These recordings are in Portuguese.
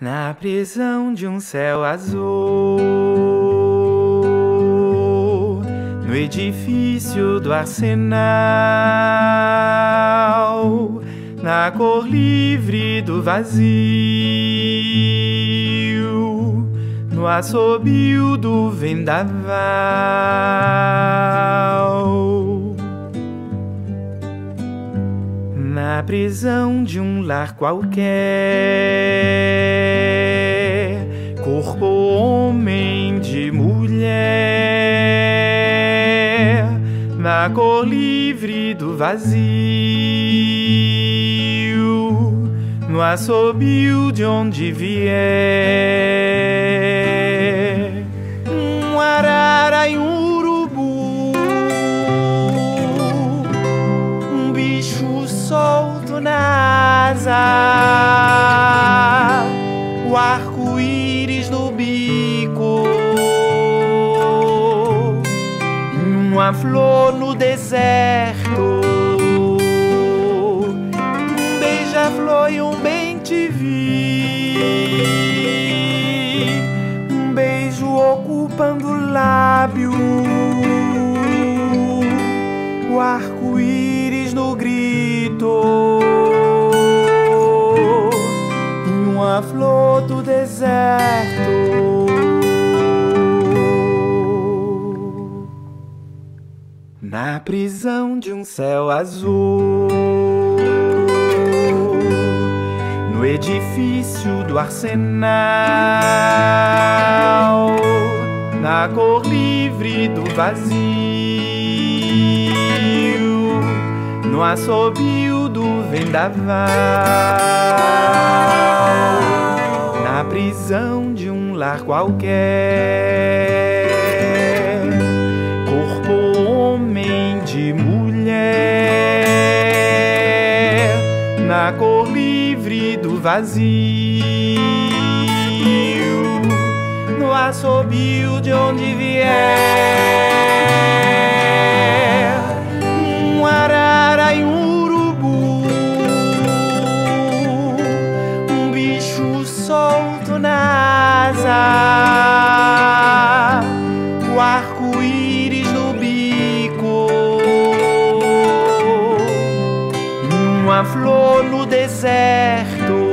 Na prisão de um céu azul, no edifício do arsenal, na cor livre do vazio, no assobio do vendaval. Na prisão de um lar qualquer, corpo homem de mulher, na cor livre do vazio, no assobio de onde vier, uma flor no deserto, um beija-flor e um bem te vi, um beijo ocupando o lábio, o arco-íris no prisão de um céu azul, no edifício do arsenal, na cor livre do vazio, no assobio do vendaval, na prisão de um lar qualquer, de mulher, na cor livre do vazio, no assobio de onde vier, uma flor no deserto,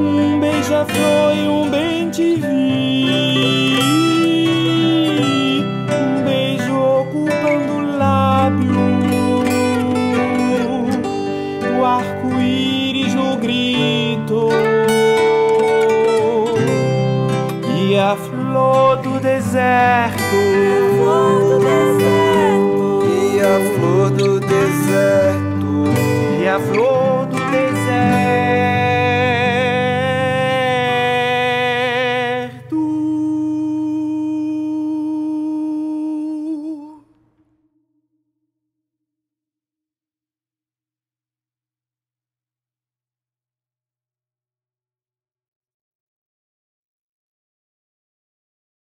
um beija-flor e um bem te vi, um beijo ocupando o lábio, o arco-íris no grito. E a flor do deserto.